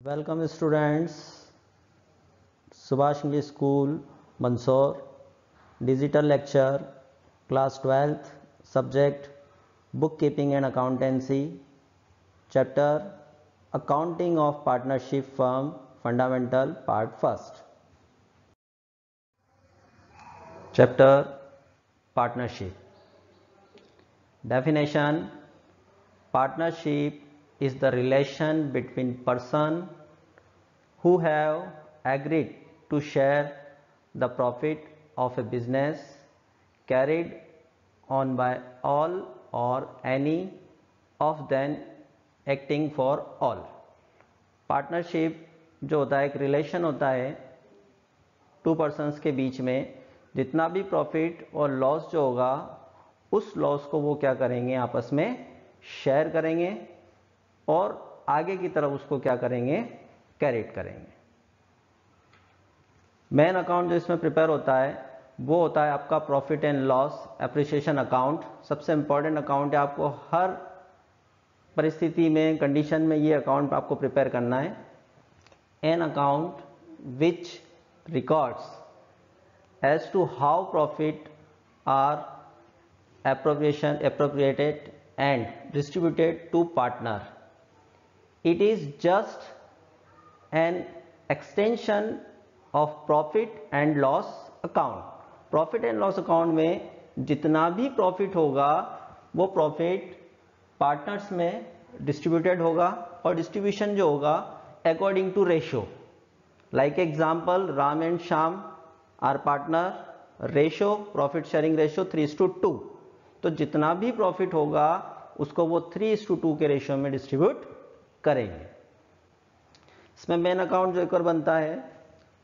Welcome students Subhash English school Mandsaur digital lecture class twelfth subject book keeping and accountancy chapter accounting of partnership firm fundamental part first chapter partnership definition partnership is the relation between person who have agreed to share the profit of a business carried on by all or any of them acting for all. Partnership जो होता है एक relation होता है to persons के बीच में जितना भी प्रॉफिट और लॉस जो होगा उस लॉस को वो क्या करेंगे आपस में शेयर करेंगे और आगे की तरफ़ उसको क्या करेंगे? कैरेट करेंगे। मेन अकाउंट जो इसमें प्रिपेयर होता है, वो होता है आपका profit and loss appreciation account सबसे इंपॉर्टेंट अकाउंट है आपको हर परिस्थिति में कंडीशन में ये अकाउंट आपको प्रिपेयर करना है। An account which records as to how profit are appropriation, appropriated and distributed to partner it is just an extension of profit and loss account. Profit and loss account में जितना भी profit होगा, वो profit partners में distributed होगा और distribution जो होगा according to ratio like example Ram and Shyam are partner ratio profit sharing ratio three two two तो जितना भी प्रॉफिट होगा, उसको वो थ्री टू टू के रेशियो में डिस्ट्रीब्यूट करेंगे। इसमें मेन अकाउंट जो एक और बनता है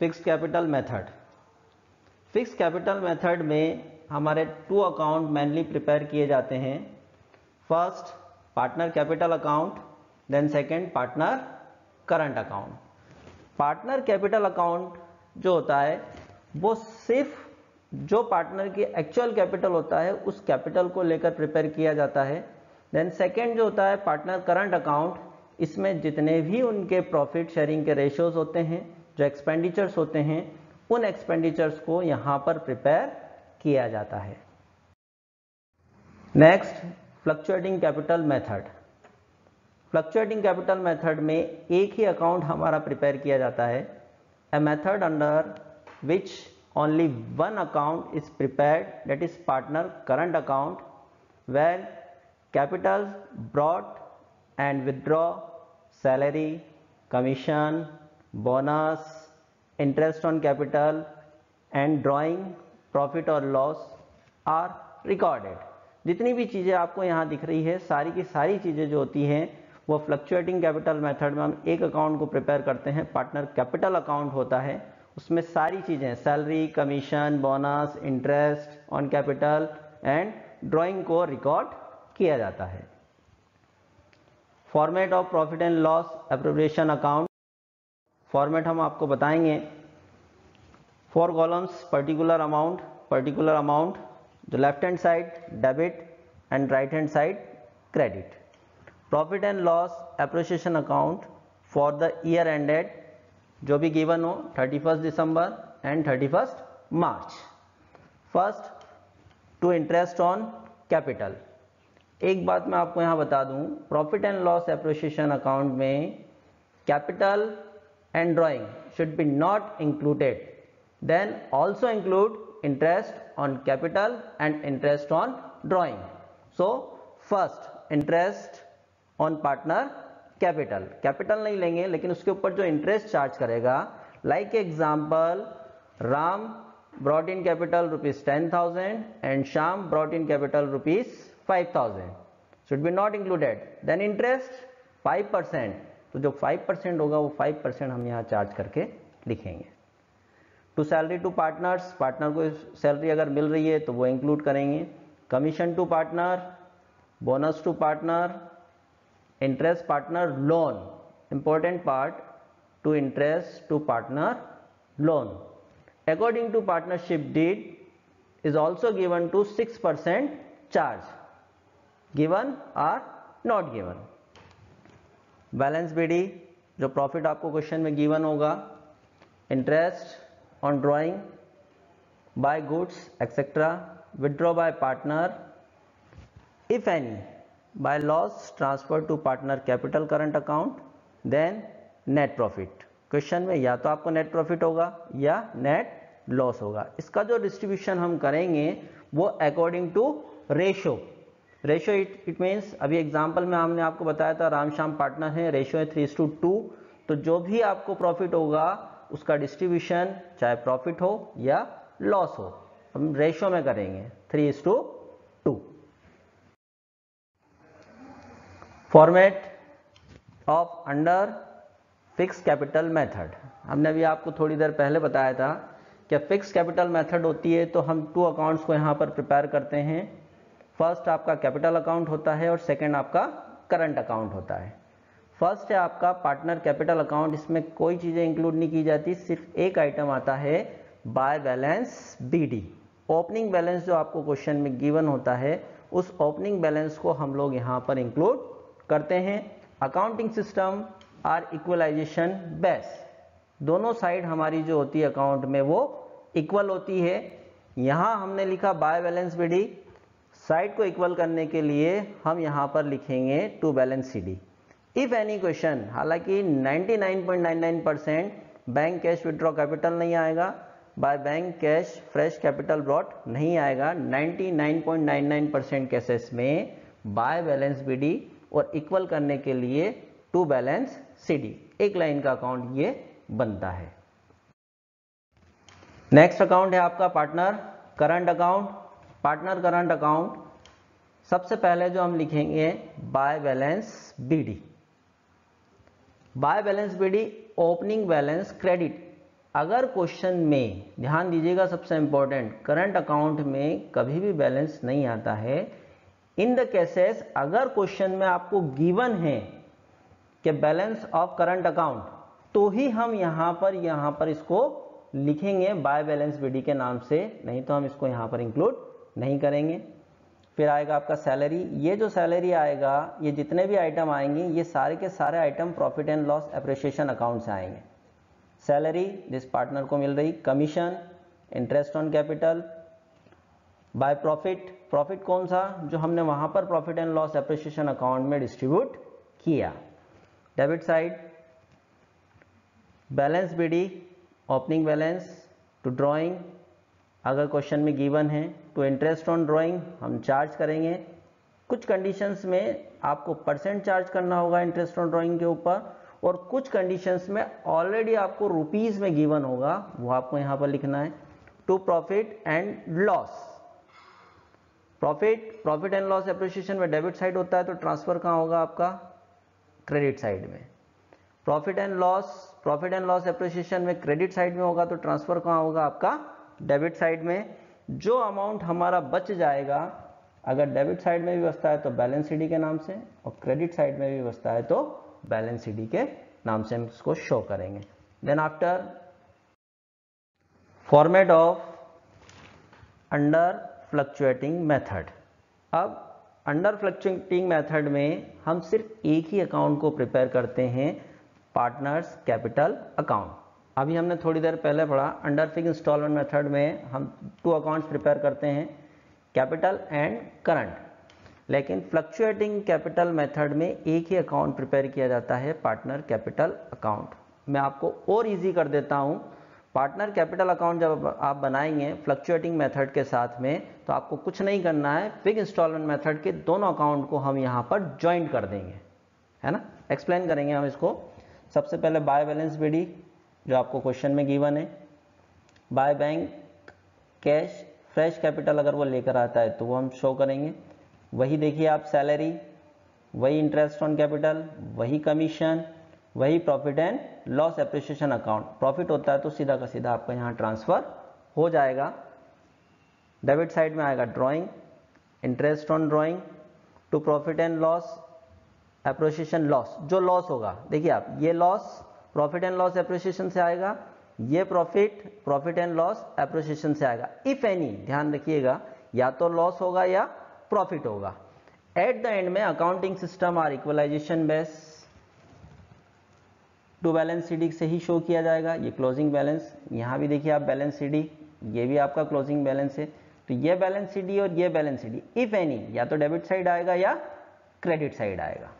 fix capital method fix capital method में हमारे टू अकाउंट मेनली प्रिपेयर किए जाते हैं। First partner capital account then second partner current account partner capital account जो होता है, वो सिर्फ़ जो पार्टनर की एक्चुअल कैपिटल होता है, उस कैपिटल को लेकर प्रिपेयर किया जाता है। देन सेकेंड जो होता है पार्टनर करंट अकाउंट इसमें जितने भी उनके प्रॉफिट शेयरिंग के रेशियोज होते हैं, जो एक्सपेंडिचर्स होते हैं, उन एक्सपेंडिचर्स को यहाँ पर प्रिपेयर किया जाता है। Next fluctuating capital method fluctuating capital method में एक ही अकाउंट हमारा प्रिपेयर किया जाता है। A method under which only one account is prepared, that is partner current account, where capitals brought and withdraw salary commission bonus interest on capital and drawing profit और loss are recorded जितनी भी चीज़ें आपको यहाँ दिख रही है, सारी की सारी चीज़ें जो होती हैं, वो फ्लक्चुएटिंग कैपिटल मेथड में हम एक अकाउंट को प्रिपेयर करते हैं पार्टनर कैपिटल अकाउंट होता है, उसमें सारी चीज़ें salary commission bonus interest on capital and drawing को रिकॉर्ड किया जाता है। Format of profit and loss appropriation account. Format हम आपको बताएँगे। Four columns, particular amount particular amount जो left hand side, debit, and right hand side, credit. Profit and loss appropriation account for the year ended, जो भी given हो 31 December and 31 March. First, to interest on capital. एक बात मैं आपको यहाँ बता दूँ profit and loss appropriation account में capital and drawing should be not included then also include interest on capital and interest on drawing so first interest on partner capital capital नहीं लेंगे, लेकिन उसके ऊपर जो इंटरेस्ट चार्ज करेगा like example Ram brought in capital rupees ten thousand and Shyam brought in capital rupees 5000 should be not included. Then interest 5% तो जो 5% होगा, वो 5% हम यहाँ चार्ज करके लिखेंगे। To salary to partners partner को सैलरी अगर मिल रही है तो वो इंक्लूड करेंगे। Commission to partner bonus to partner interest partner loan important part to interest to partner loan according to partnership deed is also given to six percent charge given or not given balance bd जो profit आपको question में given होगा, interest on drawing, by goods etcetera withdraw by partner if any by loss transfer to partner capital current account then net profit question में या तो आपको net profit होगा, या नेट लॉस होगा। इसका जो डिस्ट्रीब्यूशन हम करेंगे, वो according to ratio ratio it it means अभी एग्ज़ाम्पल में हमने आपको बताया था राम श्याम पार्टनर है रेशो है थ्री टू टू तो जो भी आपको प्रॉफिट होगा, उसका डिस्ट्रीब्यूशन चाहे प्रॉफिट हो या लॉस हो, हम रेशो में करेंगे three two two format of under fix capital method हमने अभी आपको थोड़ी देर पहले बताया था, कि फिक्स कैपिटल मेथड होती है तो हम टू अकाउंट्स को यहाँ पर प्रिपेयर करते हैं। फ़र्स्ट आपका कैपिटल अकाउंट होता है और सेकेंड आपका करंट अकाउंट होता है। फ़र्स्ट है आपका पार्टनर कैपिटल अकाउंट, इसमें कोई चीज़ें इंक्लूड नहीं की जाती, सिर्फ़ एक आइटम आता है by balance BD opening balance जो आपको क्वेश्चन में गिवन होता है, उस ओपनिंग बैलेंस को हम लोग यहाँ पर इंक्लूड करते हैं। Accounting system are equalization base दोनों साइड हमारी जो होती है अकाउंट में वो इक्वल होती है। यहाँ हमने लिखा बाय बैलेंस बीडी साइड को इक्वल करने के लिए हम यहाँ पर लिखेंगे to balance C D if any question हालाँकि 99.99 percent bank cash withdraw capital नहीं आएगा। By bank cash fresh capital brought नहीं आएगा। 99.99 परसेंट केसेस में बाय बैलेंस बीडी और इक्वल करने के लिए टू बैलेंस सीडी एक लाइन का अकाउंट ये बनता है। नेक्स्ट अकाउंट है आपका partner current account partner current account सबसे पहले जो हम लिखेंगे by balance BD. By balance BD, opening balance credit. अगर क्वेश्चन में, ध्यान दीजिएगा सबसे इंपॉर्टेंट करंट अकाउंट में कभी भी बैलेंस नहीं आता है, इन द केसेस अगर क्वेश्चन में आपको गिवन है कि बैलेंस ऑफ़ करंट अकाउंट तो ही हम यहाँ पर यहाँ पर इसको लिखेंगे बाय बैलेंस बीडी के नाम से, नहीं तो हम इसको यहाँ पर इंक्लूड नहीं करेंगे। फिर आएगा आपका सैलरी ये जो सैलरी आएगा, ये जितने भी आइटम आएँगे, ये सारे के सारे item profit and loss appropriation account से आएँगे। सैलरी जिस पार्टनर को मिल रही commission interest on capital by profit profit कौन सा? जो हमने वहाँ पर profit and loss appropriation account में डिस्ट्रीब्यूट किया। Debit side balance BD opening balance to drawing अगर क्वेश्चन में गिवन है टू इंटरेस्ट ऑन ड्राइंग हम चार्ज करेंगे। कुछ कंडीशंस में आपको परसेंट चार्ज करना होगा इंटरेस्ट ऑन ड्राइंग के ऊपर, और कुछ कंडीशंस में ऑलरेडी आपको रुपीस में गिवन होगा, वो आपको यहाँ पर लिखना है। To profit and loss profit profit and loss appropriation में डेबिट साइड होता है तो ट्रांसफ़र कहाँ होगा आपका? क्रेडिट साइड में। Profit and loss profit and loss appropriation में क्रेडिट साइड में होगा तो ट्रांसफ़र कहाँ होगा आपका? डेबिट साइड में जो अमाउंट हमारा बच जाएगा, अगर डेबिट साइड में भी बचता है तो बैलेंस सीडी के नाम से, और क्रेडिट साइड में भी बचता है तो बैलेंस सीडी के नाम से हम इसको शो करेंगे। Then after format of under fluctuating method अब अंडर फ्लक्चुएटिंग मेथड में हम सिर्फ़ एक ही अकाउंट को प्रिपेयर करते हैं पार्टनर्स कैपिटल अकाउंट अभी हमने थोड़ी देर पहले पढ़ा अंडर फिक्स इंस्टॉलमेंट मेथड में हम टू अकाउंट्स प्रिपेयर करते हैं कैपिटल एंड करंट लेकिन फ्लक्चुएटिंग कैपिटल मेथड में एक ही अकाउंट प्रिपेयर किया जाता है पार्टनर कैपिटल अकाउंट मैं आपको और इजी कर देता हूँ। पार्टनर कैपिटल अकाउंट जब आप बनाएँगे फ्लक्चुएटिंग मेथड के साथ में तो आपको कुछ नहीं करना है। फिक्स इंस्टॉलमेंट मेथड के दोनों अकाउंट को हम यहाँ पर ज्वाइंट कर देंगे। है ना? एक्सप्लेन करेंगे हम इसको। सबसे पहले बाय बैलेंस बीडी जो आपको क्वेश्चन में गिवन है। By bank cash fresh capital अगर वो लेकर आता है तो वो हम शो करेंगे। वही देखिए आप सैलरी वही इंटरेस्ट ऑन कैपिटल वही कमीशन वही profit and loss appropriation account profit होता है तो सीधा का सीधा आपका यहाँ ट्रांसफ़र हो जाएगा। डेबिट साइड में आएगा drawing interest on drawing to profit and loss appropriation loss जो लॉस होगा, देखिए आप, ये loss profit and loss appropriation से आएगा। ये profit profit and loss appropriation से आएगा। इफ़ एनी ध्यान रखिएगा, या तो लॉस होगा या प्रॉफिट होगा। एट द एंड में accounting system are equalisation base to balance sheet से ही शो किया जाएगा। ये क्लोजिंग बैलेंस यहाँ भी देखिए आप बैलेंस सीडी ये भी आपका क्लोजिंग बैलेंस है। तो ये बैलेंस सीडी और ये बैलेंस सीडी इफ़ एनी या तो डेबिट साइड आएगा या क्रेडिट साइड आएगा।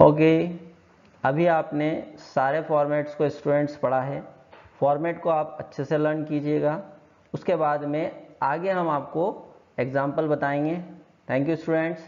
ओके, अभी आपने सारे फॉर्मेट्स को स्टूडेंट्स पढ़ा है। फॉर्मेट को आप अच्छे से लर्न कीजिएगा। उसके बाद में आगे हम आपको एग्ज़ाम्पल बताएँगे। Thank you students